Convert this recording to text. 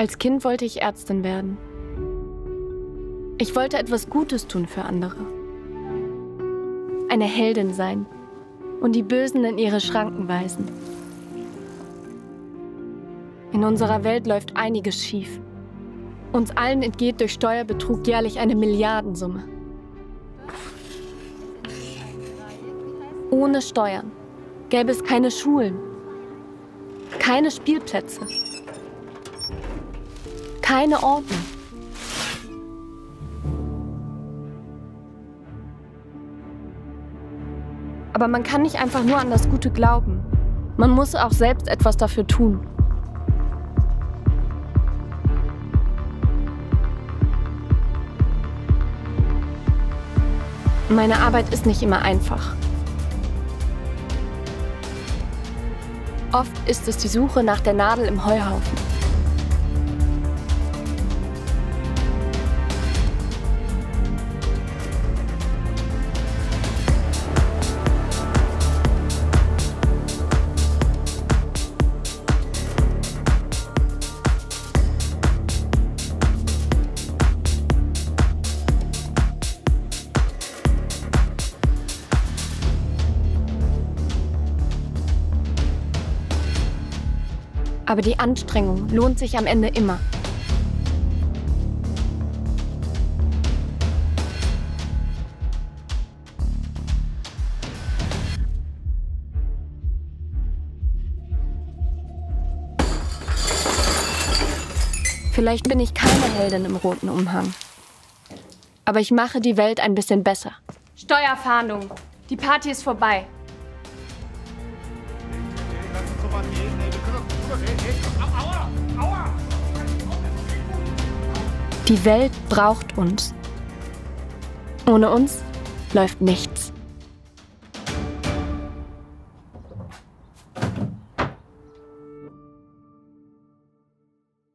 Als Kind wollte ich Ärztin werden. Ich wollte etwas Gutes tun für andere. Eine Heldin sein und die Bösen in ihre Schranken weisen. In unserer Welt läuft einiges schief. Uns allen entgeht durch Steuerbetrug jährlich eine Milliardensumme. Ohne Steuern gäbe es keine Schulen, keine Spielplätze, keine Ordnung. Aber man kann nicht einfach nur an das Gute glauben. Man muss auch selbst etwas dafür tun. Meine Arbeit ist nicht immer einfach. Oft ist es die Suche nach der Nadel im Heuhaufen. Aber die Anstrengung lohnt sich am Ende immer. Vielleicht bin ich keine Heldin im roten Umhang. Aber ich mache die Welt ein bisschen besser. Steuerfahndung. Die Party ist vorbei. Die Welt braucht uns. Ohne uns läuft nichts.